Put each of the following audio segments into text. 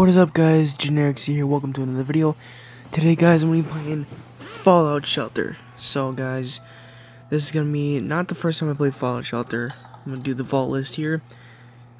What is up guys, Generic Sea here, welcome to another video. Today guys, I'm going to be playing Fallout Shelter. So guys, this is going to be not the first time I play Fallout Shelter. I'm going to do the vault list here.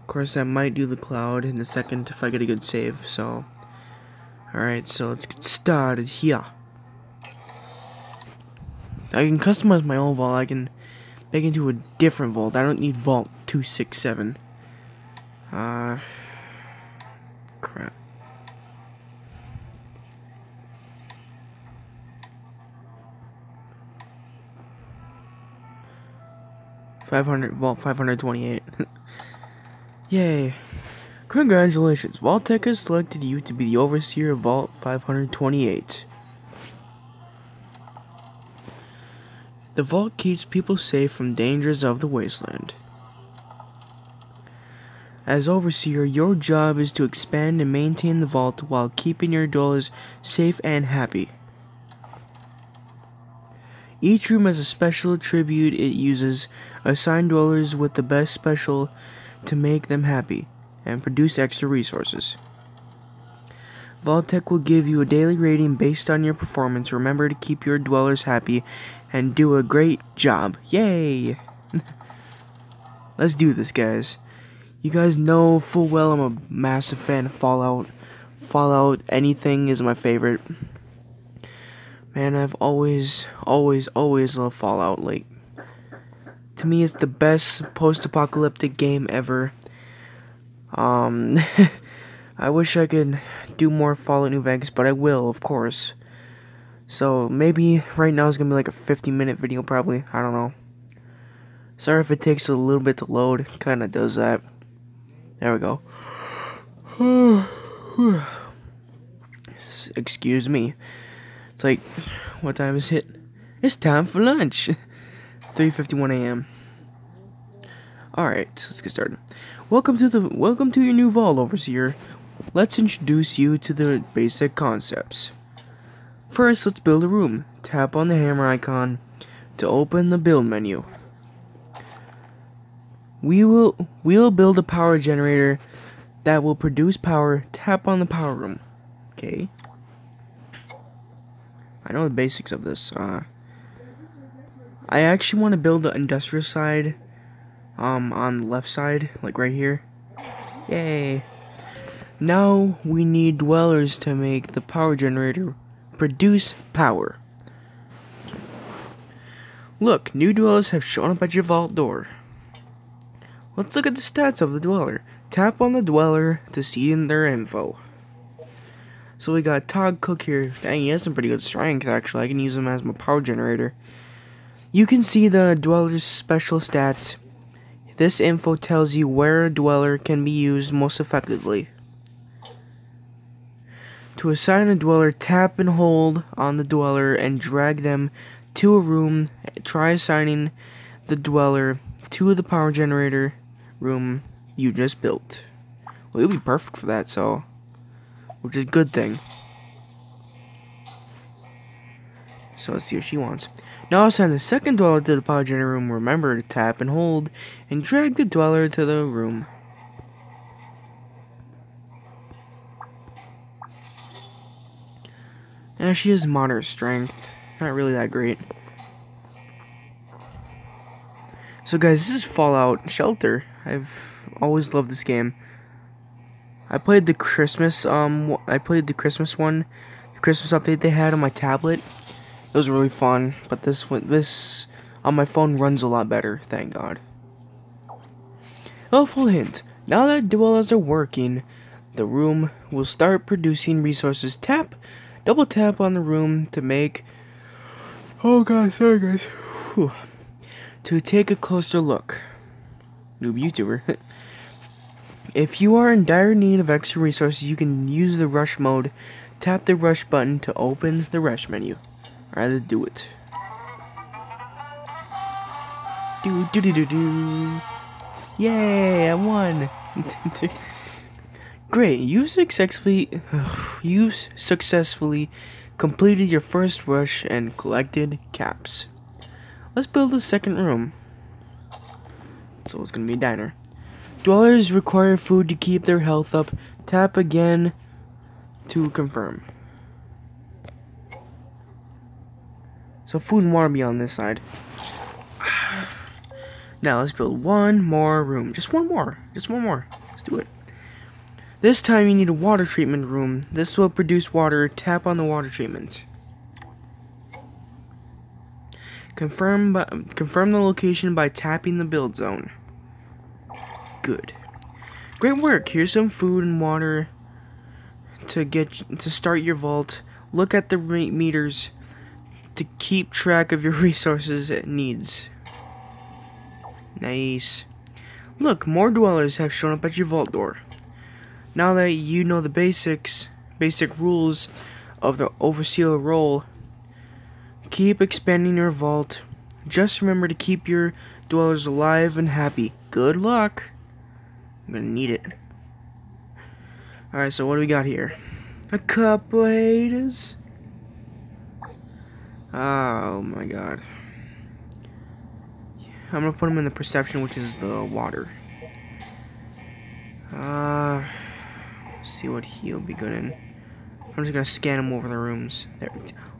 Of course, I might do the cloud in a second if I get a good save, so... Alright, so let's get started here. I can customize my own vault, I can make it into a different vault. I don't need vault 267. Uh... Crap. Five hundred vault five hundred twenty eight. Yay. Congratulations, Vault-Tec has selected you to be the overseer of Vault 528. The vault keeps people safe from dangers of the wasteland. As overseer, your job is to expand and maintain the vault while keeping your dwellers safe and happy. Each room has a special attribute it uses. Assign dwellers with the best special to make them happy and produce extra resources. Vault-Tec will give you a daily rating based on your performance. Remember to keep your dwellers happy and do a great job. Yay! Let's do this, guys. You guys know full well I'm a massive fan of Fallout. Fallout, anything is my favorite. Man, I've always, always, always loved Fallout. Like, to me, it's the best post-apocalyptic game ever. Um, I wish I could do more Fallout New Vegas, but I will, of course. So, maybe right now is gonna be like a 50 minute video, probably. I don't know. Sorry if it takes a little bit to load. Kinda does that. There we go. Excuse me. It's like, what time is it? It's time for lunch. 3:51 a.m. All right, let's get started. Welcome to the welcome to your new vault overseer. Let's introduce you to the basic concepts. First, let's build a room. Tap on the hammer icon to open the build menu. We will we'll build a power generator that will produce power. Tap on the power room. Okay. I know the basics of this. Uh, I actually want to build the industrial side um on the left side, like right here. Yay. Now we need dwellers to make the power generator produce power. Look, new dwellers have shown up at your vault door. Let's look at the stats of the dweller. Tap on the dweller to see in their info. So we got Todd Cook here. Dang, he has some pretty good strength, actually. I can use him as my power generator. You can see the dweller's special stats. This info tells you where a dweller can be used most effectively. To assign a dweller, tap and hold on the dweller and drag them to a room. Try assigning the dweller to the power generator room you just built. Well, it'll be perfect for that, so, which is a good thing. So let's see what she wants. Now I'll send the second dweller to the power generator room. Remember to tap and hold and drag the dweller to the room. Yeah, she has moderate strength. Not really that great. So guys, this is Fallout Shelter. I've always loved this game. I played the Christmas um I played the Christmas one, the Christmas update they had on my tablet. It was really fun, but this one this on my phone runs a lot better, thank God. Helpful hint. Now that dwellers are working, the room will start producing resources. Tap double tap on the room to make Oh god, sorry guys. Whew. To take a closer look noob YouTuber. if you are in dire need of extra resources, you can use the rush mode. Tap the rush button to open the rush menu. Rather do it. Do do do do do. Yay! I won. Great, you successfully you successfully completed your first rush and collected caps. Let's build a second room so it's gonna be a diner. Dwellers require food to keep their health up. Tap again to confirm. So food and water be on this side. Now let's build one more room. Just one more. Just one more. Let's do it. This time you need a water treatment room. This will produce water. Tap on the water treatment. Confirm, by, confirm the location by tapping the build zone. Good. Great work. Here's some food and water to get to start your vault. Look at the meters to keep track of your resources and needs. Nice. Look, more dwellers have shown up at your vault door. Now that you know the basics, basic rules of the overseer role, keep expanding your vault. Just remember to keep your dwellers alive and happy. Good luck. I'm gonna need it. Alright, so what do we got here? A couple haters. Oh my god. I'm gonna put him in the perception, which is the water. Uh, see what he'll be good in. I'm just gonna scan him over the rooms. There.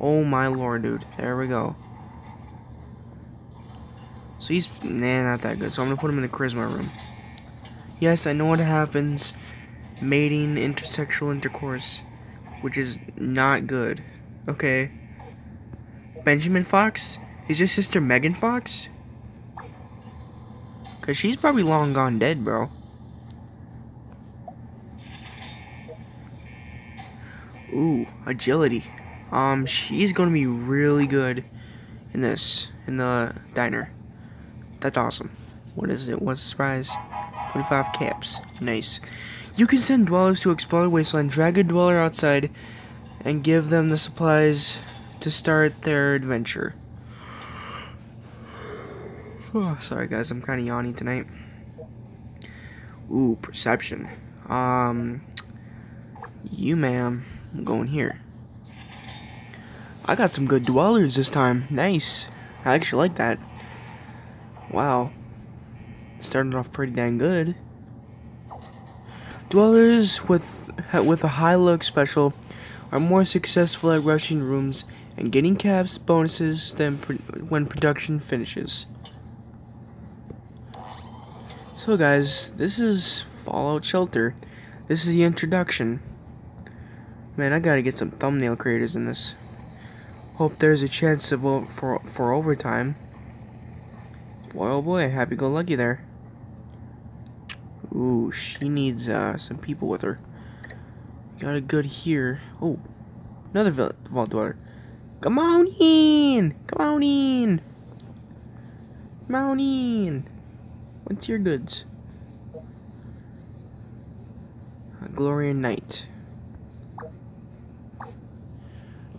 Oh my lord, dude. There we go. So he's nah, not that good. So I'm gonna put him in the charisma room. Yes, I know what happens. Mating, intersexual intercourse, which is not good. Okay. Benjamin Fox? Is your sister Megan Fox? Cause she's probably long gone dead, bro. Ooh, agility. Um, she's gonna be really good in this, in the diner. That's awesome. What is it? What's the surprise? 25 caps. Nice. You can send dwellers to explore the wasteland, drag a dweller outside, and give them the supplies to start their adventure. Oh, sorry guys, I'm kind of yawning tonight. Ooh, perception. Um, you ma'am, I'm going here. I got some good dwellers this time. Nice. I actually like that. Wow. Started off pretty dang good. Dwellers with with a high luck special are more successful at rushing rooms and getting caps bonuses than when production finishes. So guys, this is Fallout Shelter. This is the introduction. Man, I gotta get some thumbnail creators in this. Hope there's a chance to vote for, for overtime. Boy oh boy, happy-go-lucky there. Ooh, she needs uh, some people with her. Got a good here. Oh, another vault dweller. Come on in! Come on in! Come on in! What's your goods? A Glorian Knight.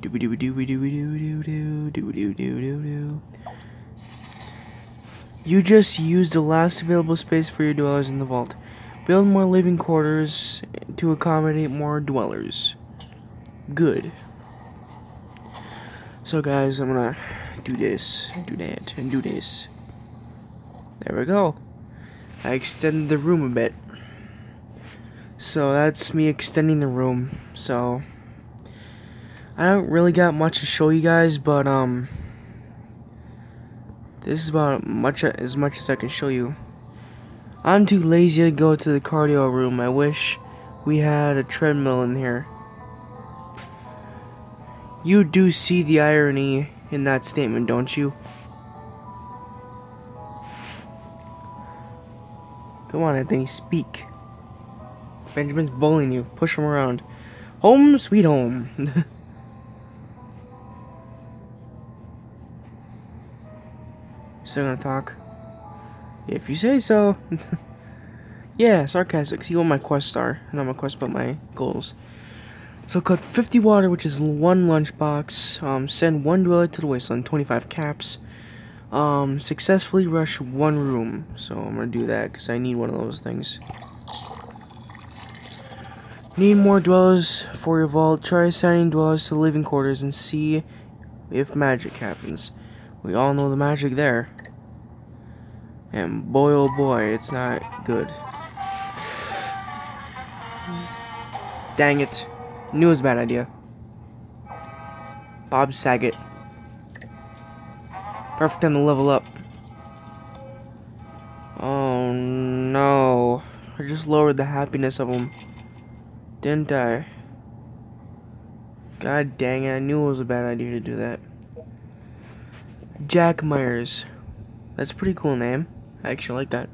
Dooby dooby dooby dooby doo doo doo doo doo doo doo. You just used the last available space for your dwellers in the vault. Build more living quarters to accommodate more dwellers. Good. So guys, I'm gonna do this, do that, and do this. There we go. I extended the room a bit. So that's me extending the room. So I don't really got much to show you guys, but um this is about much as much as I can show you. I'm too lazy to go to the cardio room. I wish we had a treadmill in here. You do see the irony in that statement, don't you? Come on, Anthony, speak. Benjamin's bullying you. Push him around. Home sweet home. Still gonna talk? If you say so. yeah, sarcastic. See what my quests are. Not my quests, but my goals. So collect 50 water, which is one lunchbox. Um, send one dweller to the wasteland, 25 caps um, successfully rush one room. So I'm gonna do that because I need one of those things. Need more dwellers for your vault. Try assigning dwellers to living quarters and see if magic happens. We all know the magic there. And boy oh boy, it's not good. Dang it. Knew it was a bad idea. Bob Saget. Perfect time to level up. Oh no. I just lowered the happiness of him. Didn't I? God dang it, I knew it was a bad idea to do that. Jack Myers. That's a pretty cool name. I actually like that.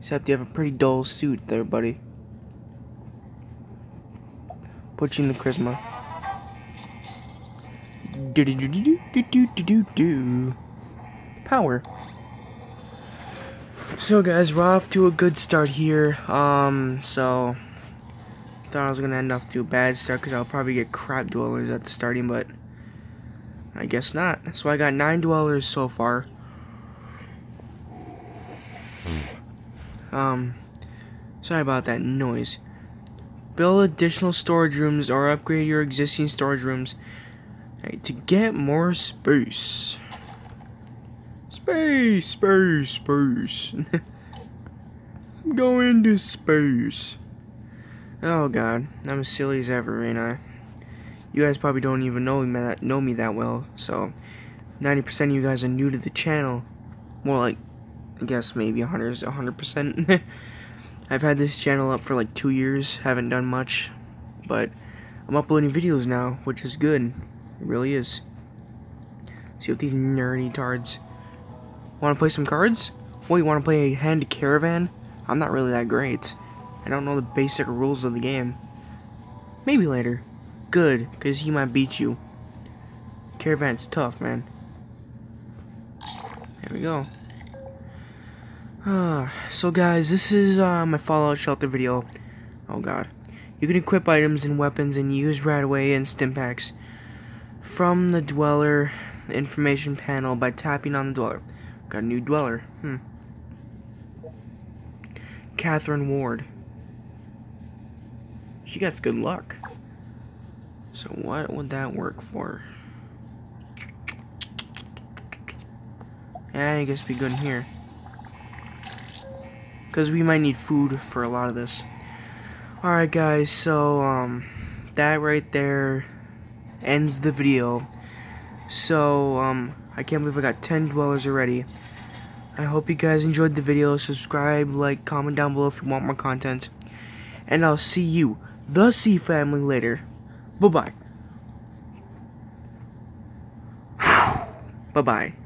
Except you have a pretty dull suit there, buddy. Put you in the charisma. Do do do do do do do do do. Power. So guys, we're off to a good start here. Um, so thought I was gonna end off to a bad start because I'll probably get crap dwellers at the starting, but I guess not. So I got nine dwellers so far. Um, sorry about that noise. Build additional storage rooms or upgrade your existing storage rooms right, to get more space. Space, space, space. I'm going to space. Oh god, I'm as silly as ever, ain't I? You guys probably don't even know me that know me that well, so 90% of you guys are new to the channel. More like, I guess maybe 100 100%. I've had this channel up for like two years, haven't done much, but I'm uploading videos now, which is good. It really is. See what these nerdy tards. Want to play some cards? What, you want to play a hand caravan? I'm not really that great. I don't know the basic rules of the game. Maybe later. Good, because he might beat you. Caravan's tough, man. There we go. Uh, so guys, this is uh, my Fallout Shelter video. Oh god. You can equip items and weapons and use RadAway and Stimpaks from the Dweller information panel by tapping on the Dweller. Got a new Dweller. Hmm. Catherine Ward. She gets good luck. So what would that work for? Yeah, I guess be good in here. Because we might need food for a lot of this. Alright guys, so um, that right there ends the video. So, um, I can't believe I got 10 dwellers already. I hope you guys enjoyed the video. Subscribe, like, comment down below if you want more content. And I'll see you the C family later. Bye-bye. Bye-bye.